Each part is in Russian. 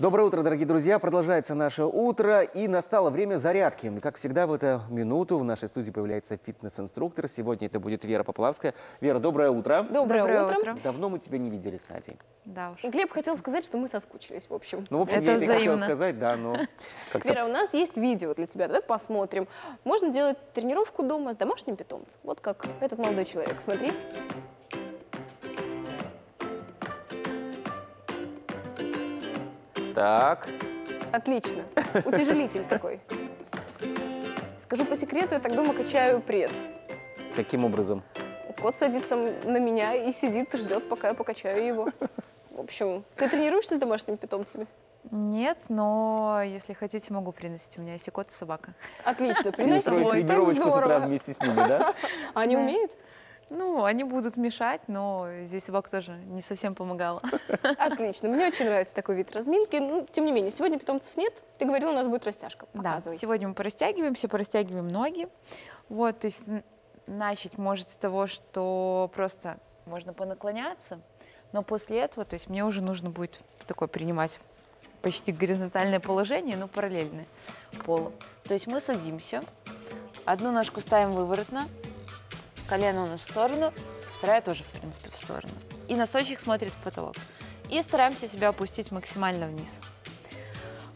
Доброе утро, дорогие друзья. Продолжается наше утро и настало время зарядки. Как всегда в эту минуту в нашей студии появляется фитнес-инструктор. Сегодня это будет Вера Поплавская. Вера, доброе утро. Доброе, Доброе утро. утро. Давно мы тебя не видели с Надей. Да уж. Глеб хотел сказать, что мы соскучились, в общем. Ну, в общем, Это я и хотел взаимно. сказать, да, но Вера, у нас есть видео для тебя, давай посмотрим. Можно делать тренировку дома с домашним питомцем. Вот как этот молодой человек, смотри. Так. Отлично. Утяжелитель такой. Скажу по секрету, я так дома качаю пресс. Каким образом? Кот садится на меня и сидит и ждет, пока я покачаю его. В общем, ты тренируешься с домашними питомцами? Нет, но если хотите, могу приносить. У меня есть и кот, и собака. Отлично, И приноси. устроить Так тренировочку с утра здорово. вместе с ними, да? А Они умеют? Ну, они будут мешать, но здесь собака тоже не совсем помогала. Отлично. Мне очень нравится такой вид разминки. Ну, тем не менее, сегодня питомцев нет. Ты говорила, у нас будет растяжка. Да, Показывай. сегодня мы порастягиваемся, порастягиваем ноги. Вот, то есть начать может с того, что просто можно понаклоняться, но после этого, то есть мне уже нужно будет такое принимать почти горизонтальное положение, но параллельное полу. То есть мы садимся, одну ножку ставим выворотно, колено у нас в сторону, вторая тоже, в принципе, в сторону. И носочек смотрит в потолок. И стараемся себя опустить максимально вниз.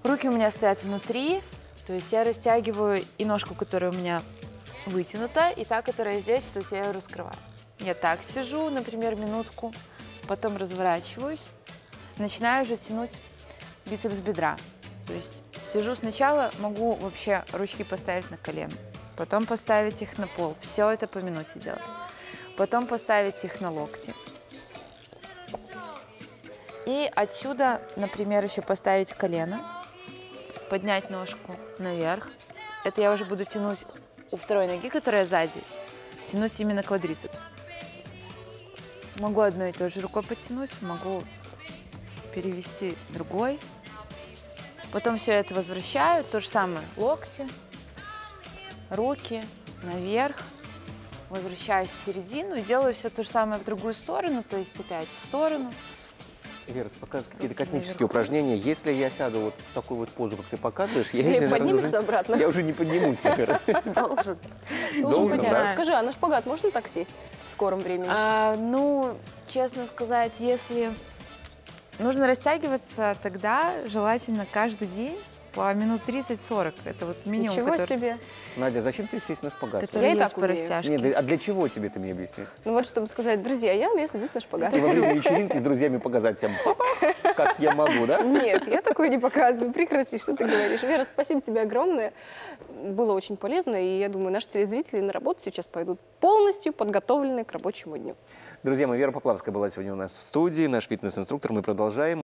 Руки у меня стоят внутри, то есть я растягиваю и ножку, которая у меня вытянута, и та, которая здесь, то есть я ее раскрываю. Я так сижу, например, минутку, потом разворачиваюсь, начинаю уже тянуть бицепс бедра. То есть сижу сначала, могу вообще ручки поставить на колено, потом поставить их на пол. Все это по минуте делать. Потом поставить их на локти. И отсюда, например, еще поставить колено, поднять ножку наверх. Это я уже буду тянуть у второй ноги, которая сзади, тянуть именно квадрицепс. Могу одной и той же рукой подтянуть, могу перевести другой. Потом все это возвращаю, то же самое, локти, руки наверх, возвращаюсь в середину и делаю все то же самое в другую сторону, то есть опять в сторону. Вера, ты показываешь какие-то наверху. упражнения. Если я сяду вот в такую вот позу, как ты показываешь, я, наверное, поднимется уже- обратно? я уже не поднимусь, наверное. Должен. Должен да? Скажи, а на шпагат можно так сесть в скором времени? А, ну, честно сказать, если нужно растягиваться, тогда желательно каждый день по минут 30-40. Это вот минимум, Ничего который, себе. Надя, зачем тебе сесть на шпагат? который Я и так растяжке. Нет, а для чего тебе это мне объясни? Ну вот, чтобы сказать, друзья, я умею садиться на шпагат. И во время вечеринки с друзьями показать всем, папа, как я могу, да? Нет, я такое не показываю. Прекрати, что ты говоришь. Вера, спасибо тебе огромное. Было очень полезно, и я думаю, наши телезрители на работу сейчас пойдут полностью подготовленные к рабочему дню. Друзья мои, Вера Поплавская была сегодня у нас в студии, наш фитнес-инструктор. Мы продолжаем.